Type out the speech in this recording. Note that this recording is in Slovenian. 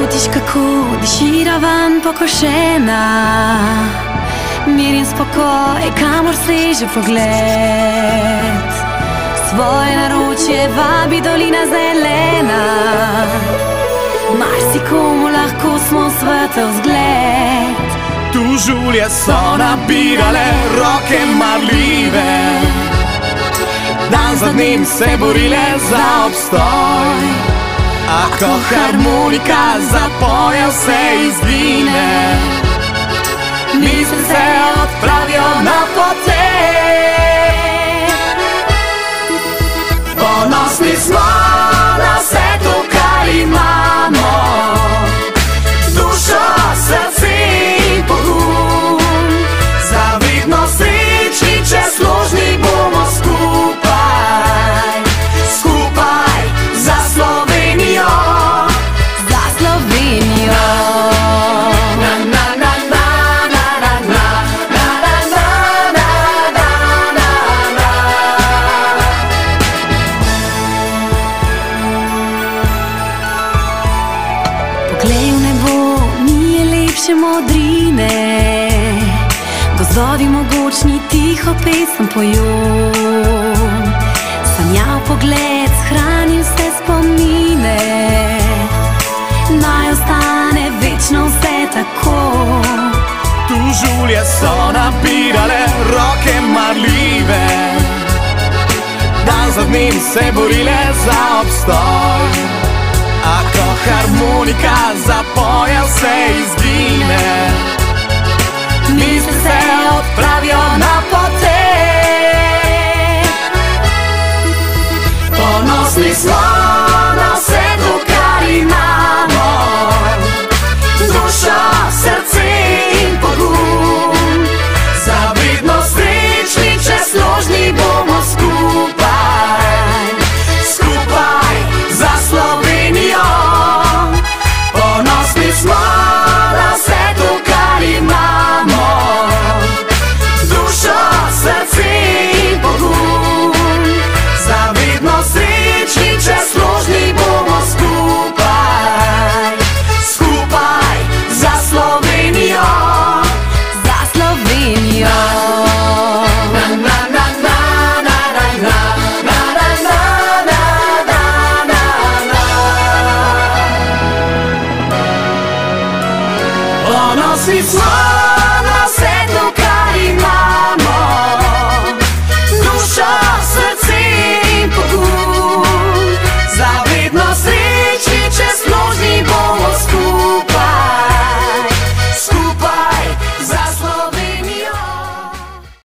Čutiš kako diši ravan pokošena. Mir in spokoj, kamor seže pogled. Svoje naročje vabi dolina zelena. Marsikomu lahko smo svetov zgled. Tu žulje so nabirale roke marljive. Dan za dnem se borile za obstoj A ko harmonika zapoje vse izgine. Misli se odpravijo na potek modrine. Gozdovi mogočni tiho pesem pojo Sanjav pogled, shranil vse spomine. Naj ostane večno vse tako. Tu žulje so nabirale roke marljive. Dan za dnem se borile za obstoj. A Monika zapojel se izgine. Niste se odpravili see smile.